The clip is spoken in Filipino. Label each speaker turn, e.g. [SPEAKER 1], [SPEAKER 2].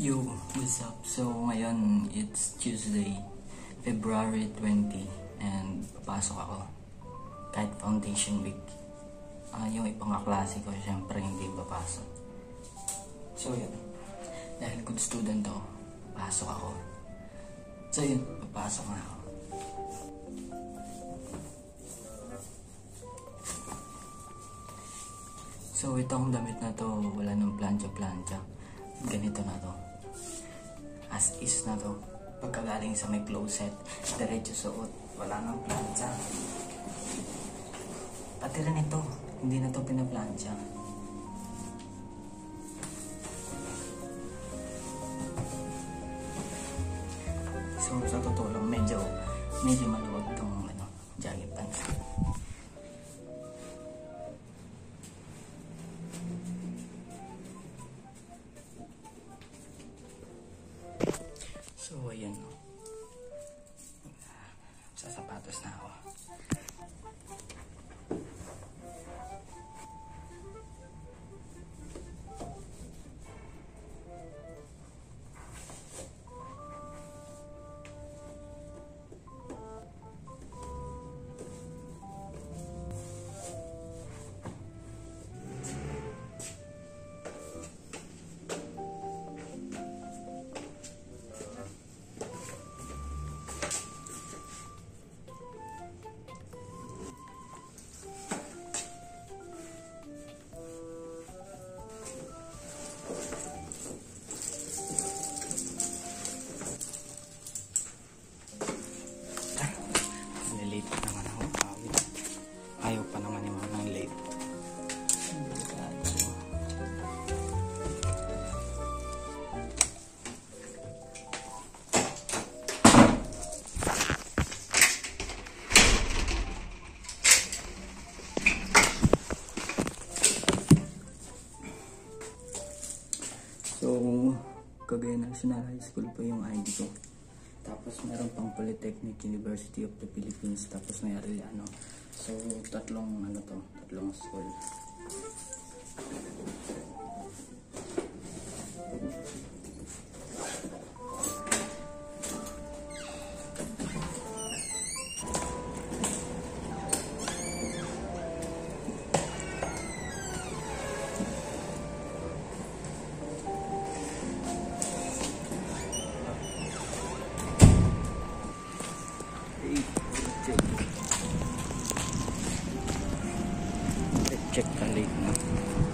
[SPEAKER 1] Yo, what's up? So, ngayon, it's Tuesday, February 20, and papasok ako. Kahit foundation week. Ah, yung ibang kaklase ko, syempre, hindi papasok. So, yun. Dahil good student ako, papasok ako. So, yun, papasok na ako. So, itong damit na to, wala nang plancha-plancha. Ganito na to. As is na to. Pagkagaling sa may closet, diretso suot. Wala nang plancha. Pati rin ito, hindi na to pinaplancha. So, sa totoo lang, medyo, medyo maluwag So, ayan. no. Sa So, Cagayan National High School po yung ID ko. Tapos meron pang Polytechnic University of the Philippines. Tapos may Arellano. So, tatlong ano to, tatlong school. あっ。